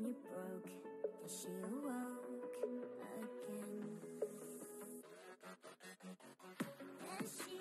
then you broke, and she awoke again. And she